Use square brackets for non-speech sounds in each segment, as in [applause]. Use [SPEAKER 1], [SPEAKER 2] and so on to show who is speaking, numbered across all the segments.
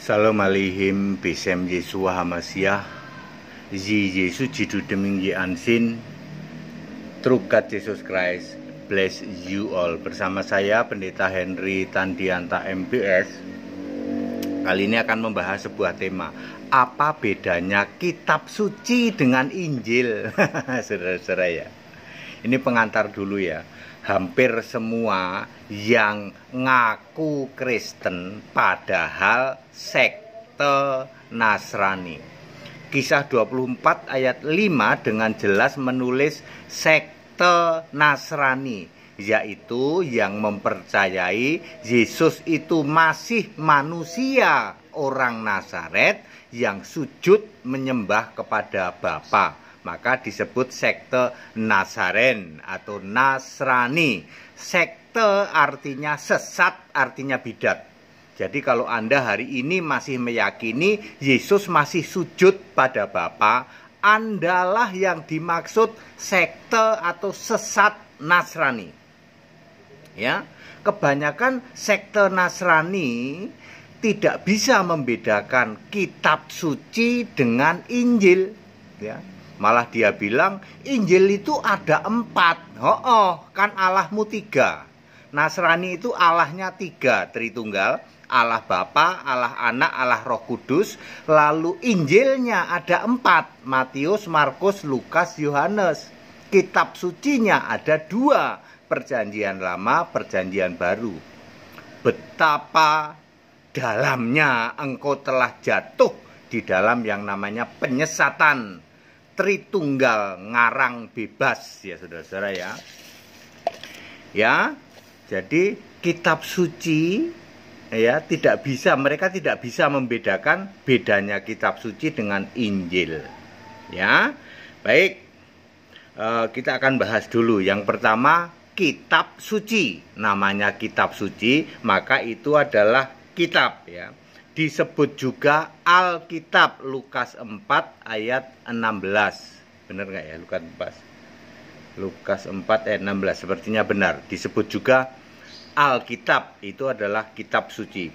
[SPEAKER 1] Salam alaihim Besem Yesua Hamasiah Zi Yesu Jidu Deming Ye Ansin. Trukat Yesus Christ Bless you all. Bersama saya Pendeta Henry Tandianta MPS Kali ini akan membahas sebuah tema. Apa bedanya kitab suci dengan Injil? [laughs] Saudara-saudara ya. Ini pengantar dulu ya hampir semua yang ngaku Kristen padahal sekte Nasrani. Kisah 24 ayat 5 dengan jelas menulis sekte Nasrani yaitu yang mempercayai Yesus itu masih manusia orang Nazaret yang sujud menyembah kepada Bapa maka disebut sekte Nazaren atau Nasrani. Sekte artinya sesat, artinya bidat. Jadi kalau Anda hari ini masih meyakini Yesus masih sujud pada Bapa, Andalah yang dimaksud sekte atau sesat Nasrani. Ya, kebanyakan sekte Nasrani tidak bisa membedakan kitab suci dengan Injil, ya Malah dia bilang Injil itu ada empat. Oh, oh kan Allahmu tiga. Nasrani itu Allahnya tiga, Tritunggal. Allah Bapa, Allah Anak, Allah Roh Kudus. Lalu Injilnya ada empat. Matius, Markus, Lukas, Yohanes. Kitab sucinya ada dua. Perjanjian lama, perjanjian baru. Betapa dalamnya engkau telah jatuh di dalam yang namanya penyesatan Tritunggal ngarang bebas ya saudara-saudara ya. Ya, jadi kitab suci ya tidak bisa mereka tidak bisa membedakan bedanya kitab suci dengan Injil. Ya, baik eh, kita akan bahas dulu. Yang pertama kitab suci, namanya kitab suci maka itu adalah kitab ya disebut juga Alkitab Lukas 4 ayat 16. Benar nggak ya Lukas 4? Lukas 4 ayat 16 sepertinya benar. Disebut juga Alkitab itu adalah kitab suci.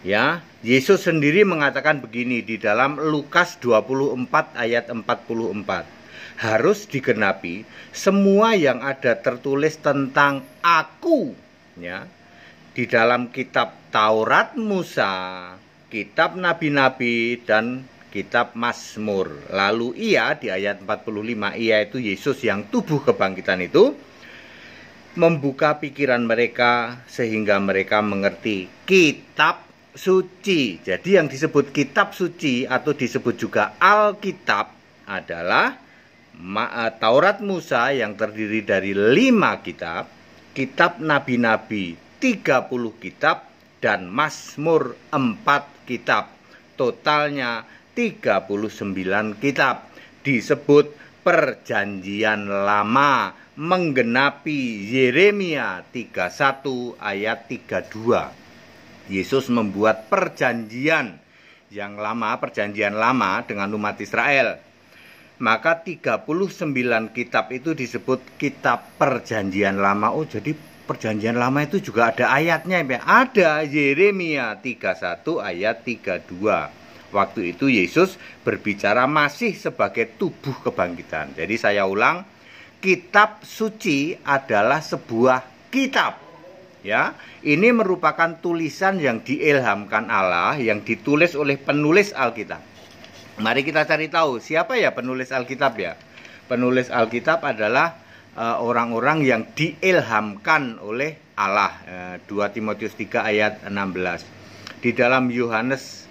[SPEAKER 1] Ya, Yesus sendiri mengatakan begini di dalam Lukas 24 ayat 44. Harus digenapi semua yang ada tertulis tentang aku, ya, di dalam kitab Taurat Musa, kitab nabi-nabi dan kitab Mazmur. Lalu ia di ayat 45 ia itu Yesus yang tubuh kebangkitan itu membuka pikiran mereka sehingga mereka mengerti kitab suci. Jadi yang disebut kitab suci atau disebut juga Alkitab adalah eh, Taurat Musa yang terdiri dari lima kitab, kitab nabi-nabi 30 kitab dan Mazmur 4 kitab. Totalnya 39 kitab. Disebut perjanjian lama menggenapi Yeremia 31 ayat 32. Yesus membuat perjanjian yang lama, perjanjian lama dengan umat Israel. Maka 39 kitab itu disebut kitab perjanjian lama. Oh, jadi perjanjian lama itu juga ada ayatnya ya. Ada Yeremia 31 ayat 32. Waktu itu Yesus berbicara masih sebagai tubuh kebangkitan. Jadi saya ulang, kitab suci adalah sebuah kitab. Ya, ini merupakan tulisan yang diilhamkan Allah yang ditulis oleh penulis Alkitab. Mari kita cari tahu siapa ya penulis Alkitab ya. Penulis Alkitab adalah orang-orang yang diilhamkan oleh Allah. 2 eh, Timotius 3 ayat 16. Di dalam Yohanes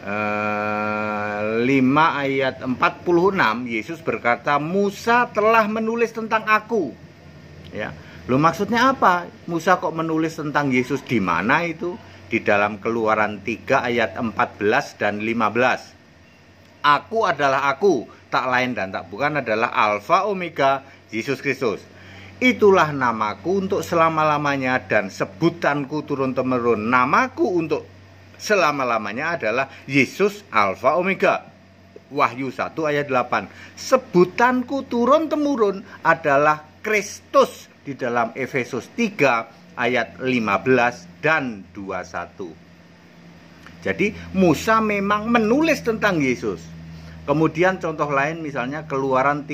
[SPEAKER 1] 5 eh, ayat 46 Yesus berkata Musa telah menulis tentang aku. Ya. Lo maksudnya apa? Musa kok menulis tentang Yesus di mana itu? Di dalam Keluaran 3 ayat 14 dan 15. Aku adalah aku, tak lain dan tak bukan adalah Alfa Omega, Yesus Kristus. Itulah namaku untuk selama-lamanya dan sebutanku turun-temurun. Namaku untuk selama-lamanya adalah Yesus Alfa Omega. Wahyu 1 ayat 8. Sebutanku turun-temurun adalah Kristus di dalam Efesus 3 ayat 15 dan 21. Jadi Musa memang menulis tentang Yesus. Kemudian contoh lain misalnya Keluaran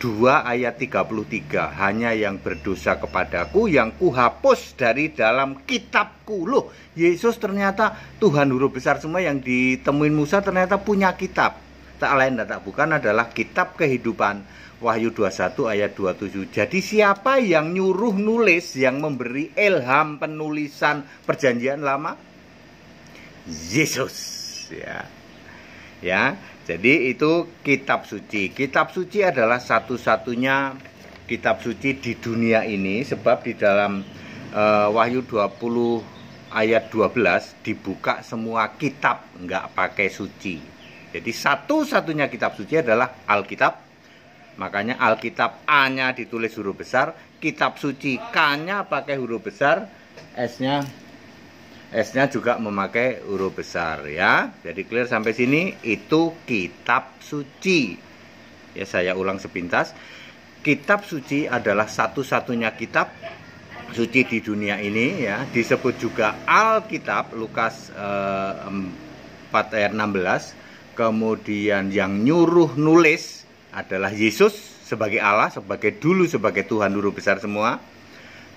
[SPEAKER 1] 32 ayat 33 hanya yang berdosa kepadaku yang kuhapus dari dalam kitabku loh Yesus ternyata Tuhan huruf besar semua yang ditemuin Musa ternyata punya kitab tak lain dan tak bukan adalah kitab kehidupan Wahyu 21 ayat 27. Jadi siapa yang nyuruh nulis yang memberi ilham penulisan perjanjian lama? Yesus ya. Ya, jadi itu kitab suci. Kitab suci adalah satu-satunya kitab suci di dunia ini sebab di dalam uh, Wahyu 20 ayat 12 dibuka semua kitab nggak pakai suci. Jadi satu-satunya kitab suci adalah Alkitab. Makanya Alkitab A-nya ditulis huruf besar, kitab suci K-nya pakai huruf besar, S-nya S-nya juga memakai huruf besar ya. Jadi clear sampai sini itu kitab suci. Ya saya ulang sepintas. Kitab suci adalah satu-satunya kitab suci di dunia ini ya. Disebut juga Alkitab Lukas eh, 4 ayat 16. Kemudian yang nyuruh nulis adalah Yesus sebagai Allah, sebagai dulu sebagai Tuhan huruf besar semua.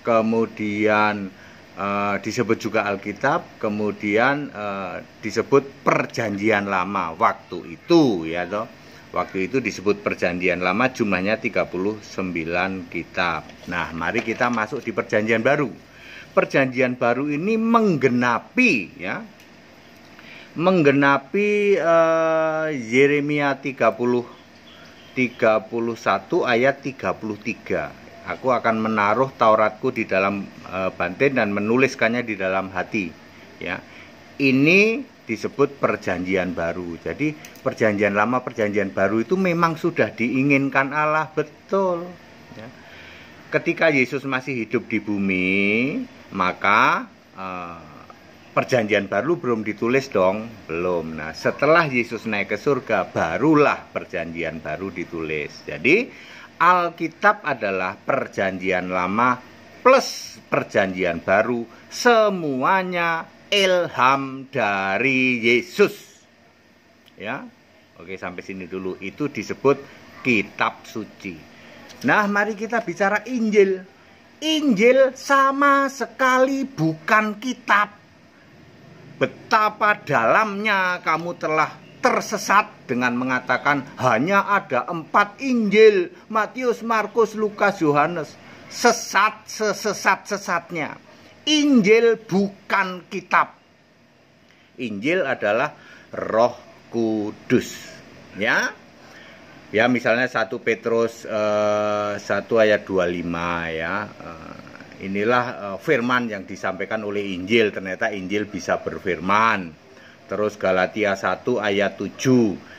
[SPEAKER 1] Kemudian Uh, disebut juga Alkitab, kemudian uh, disebut Perjanjian Lama waktu itu ya toh. Waktu itu disebut Perjanjian Lama jumlahnya 39 kitab. Nah, mari kita masuk di Perjanjian Baru. Perjanjian Baru ini menggenapi ya. Menggenapi uh, Yeremia 30 31 ayat 33 Aku akan menaruh Tauratku di dalam e, banten dan menuliskannya di dalam hati. Ya, ini disebut perjanjian baru. Jadi perjanjian lama, perjanjian baru itu memang sudah diinginkan Allah betul. Ya. Ketika Yesus masih hidup di bumi, maka e, perjanjian baru belum ditulis dong, belum. Nah, setelah Yesus naik ke surga, barulah perjanjian baru ditulis. Jadi Alkitab adalah perjanjian lama plus perjanjian baru, semuanya ilham dari Yesus. Ya. Oke, sampai sini dulu. Itu disebut kitab suci. Nah, mari kita bicara Injil. Injil sama sekali bukan kitab. Betapa dalamnya kamu telah tersesat dengan mengatakan hanya ada empat Injil Matius, Markus, Lukas, Yohanes. Sesat sesesat-sesatnya Injil bukan kitab. Injil adalah Roh Kudus. Ya. Ya misalnya satu Petrus eh, 1 ayat 25 ya. Eh, inilah eh, firman yang disampaikan oleh Injil. Ternyata Injil bisa berfirman Terus Galatia 1 ayat 7.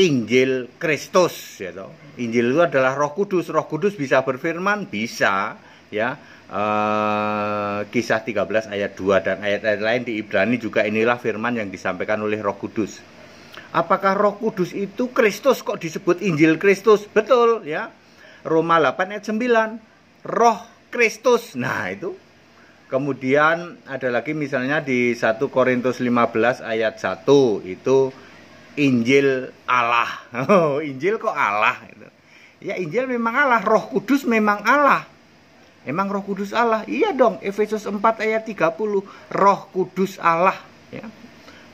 [SPEAKER 1] Injil Kristus ya toh. Injil itu adalah Roh Kudus. Roh Kudus bisa berfirman, bisa ya. Uh, kisah 13 ayat 2 dan ayat-ayat lain di Ibrani juga inilah firman yang disampaikan oleh Roh Kudus. Apakah Roh Kudus itu Kristus kok disebut Injil Kristus? Betul ya. Roma 8 ayat 9. Roh Kristus. Nah, itu Kemudian ada lagi misalnya di 1 Korintus 15 ayat 1 itu Injil Allah. Oh, [laughs] Injil kok Allah Ya Injil memang Allah, Roh Kudus memang Allah. Emang Roh Kudus Allah? Iya dong, Efesus 4 ayat 30, Roh Kudus Allah ya.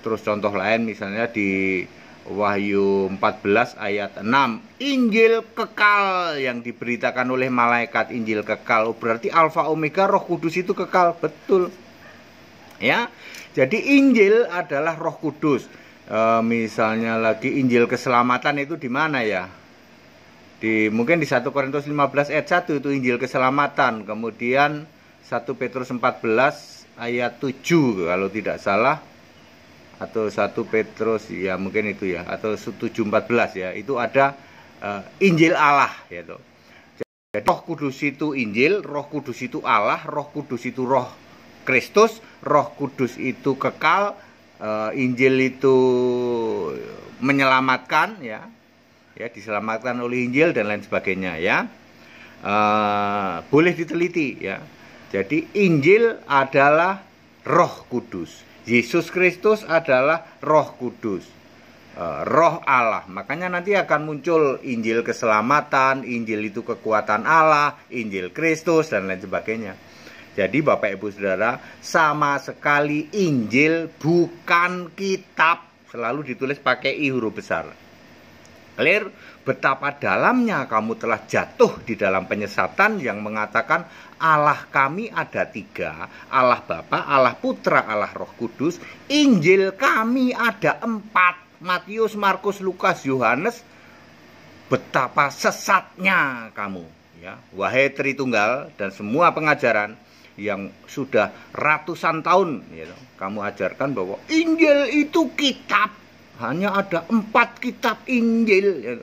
[SPEAKER 1] Terus contoh lain misalnya di Wahyu 14 ayat 6 Injil kekal yang diberitakan oleh malaikat Injil kekal. Oh, berarti alfa omega roh kudus itu kekal betul. Ya jadi Injil adalah roh kudus. E, misalnya lagi Injil keselamatan itu di mana ya? Di mungkin di 1 Korintus 15 ayat 1 itu Injil keselamatan. Kemudian 1 Petrus 14 ayat 7 kalau tidak salah atau satu Petrus ya mungkin itu ya atau 714 ya itu ada uh, Injil Allah ya toh. Jadi Roh Kudus itu Injil, Roh Kudus itu Allah, Roh Kudus itu Roh Kristus, Roh Kudus itu kekal, uh, Injil itu menyelamatkan ya. Ya, diselamatkan oleh Injil dan lain sebagainya ya. Uh, boleh diteliti ya. Jadi Injil adalah Roh Kudus Yesus Kristus adalah Roh Kudus, eh, Roh Allah. Makanya nanti akan muncul Injil keselamatan, Injil itu kekuatan Allah, Injil Kristus dan lain sebagainya. Jadi Bapak Ibu Saudara, sama sekali Injil bukan kitab, selalu ditulis pakai I huruf besar. Clear? Betapa dalamnya kamu telah jatuh di dalam penyesatan yang mengatakan Allah kami ada tiga, Allah Bapa, Allah Putra, Allah Roh Kudus. Injil kami ada empat, Matius, Markus, Lukas, Yohanes. Betapa sesatnya kamu, ya, wahai Tritunggal dan semua pengajaran yang sudah ratusan tahun ya, kamu ajarkan bahwa Injil itu kitab hanya ada empat kitab Injil ya.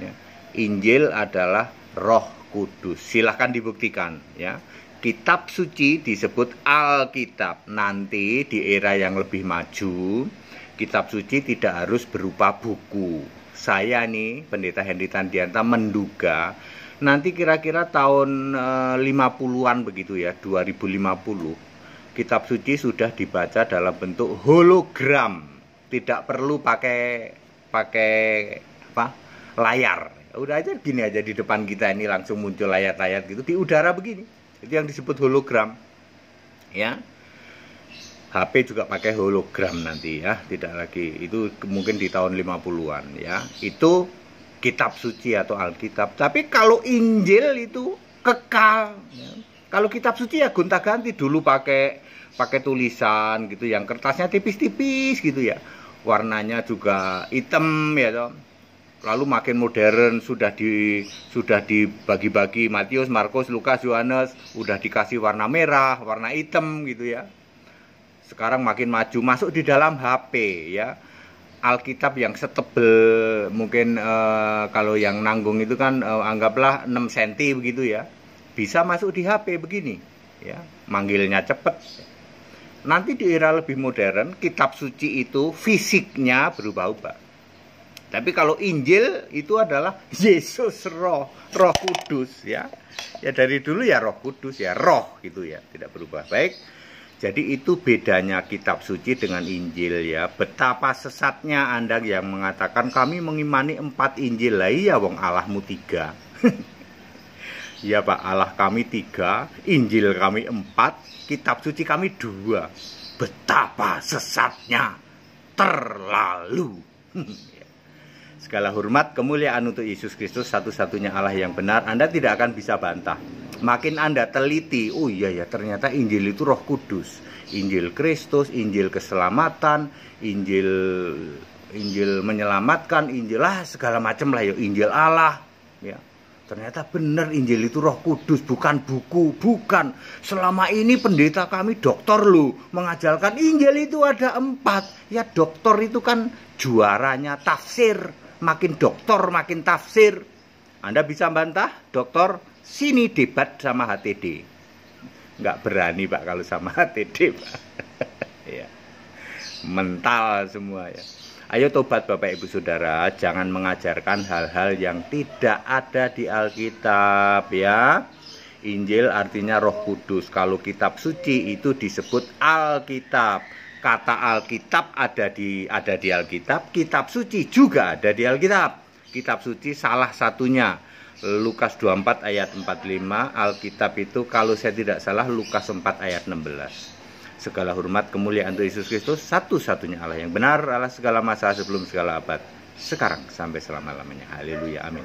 [SPEAKER 1] ya. Injil adalah Roh Kudus. Silahkan dibuktikan ya. Kitab suci disebut Alkitab. Nanti di era yang lebih maju kitab suci tidak harus berupa buku. Saya nih pendeta Hendy Tandianta menduga nanti kira-kira tahun 50-an eh, begitu ya 2050 kitab suci sudah dibaca dalam bentuk hologram tidak perlu pakai pakai apa? Layar. Udah aja gini aja di depan kita ini langsung muncul layar-layar gitu. Di udara begini. Itu yang disebut hologram. Ya. HP juga pakai hologram nanti ya. Tidak lagi. Itu mungkin di tahun 50-an ya. Itu kitab suci atau Alkitab. Tapi kalau Injil itu kekal. Ya. Kalau kitab suci ya gonta-ganti. Dulu pakai pakai tulisan gitu. Yang kertasnya tipis-tipis gitu ya. Warnanya juga hitam ya toh. Lalu makin modern sudah di sudah dibagi-bagi Matius, Markus, Lukas, Yohanes, udah dikasih warna merah, warna hitam gitu ya. Sekarang makin maju masuk di dalam HP ya Alkitab yang setebel mungkin uh, kalau yang nanggung itu kan uh, anggaplah 6 cm begitu ya bisa masuk di HP begini ya manggilnya cepet nanti di era lebih modern kitab suci itu fisiknya berubah-ubah tapi kalau Injil itu adalah Yesus roh roh kudus ya ya dari dulu ya roh kudus ya roh gitu ya tidak berubah baik jadi itu bedanya kitab suci dengan Injil ya. Betapa sesatnya Anda yang mengatakan kami mengimani empat Injil lah ya wong Allahmu tiga. [laughs] ya Pak Allah kami tiga, Injil kami empat, kitab suci kami dua. Betapa sesatnya terlalu. [laughs] Segala hormat kemuliaan untuk Yesus Kristus satu-satunya Allah yang benar. Anda tidak akan bisa bantah makin Anda teliti, oh iya ya ternyata Injil itu Roh Kudus. Injil Kristus, Injil keselamatan, Injil Injil menyelamatkan, Injil lah segala macam lah ya, Injil Allah. Ya. Ternyata benar Injil itu Roh Kudus, bukan buku, bukan. Selama ini pendeta kami dokter lu mengajarkan Injil itu ada empat. Ya dokter itu kan juaranya tafsir, makin dokter makin tafsir. Anda bisa bantah, dokter sini debat sama HTD nggak berani pak kalau sama HTD pak [laughs] ya mental semua ya ayo tobat bapak ibu saudara jangan mengajarkan hal-hal yang tidak ada di Alkitab ya. Injil artinya roh kudus. Kalau kitab suci itu disebut Alkitab. Kata Alkitab ada di ada di Alkitab kitab suci juga ada di Alkitab. Kitab suci salah satunya. Lukas 24 ayat 45 Alkitab itu kalau saya tidak salah Lukas 4 ayat 16 segala hormat kemuliaan untuk Yesus Kristus satu-satunya Allah yang benar Allah segala masa sebelum segala abad sekarang sampai selama-lamanya. Haleluya amin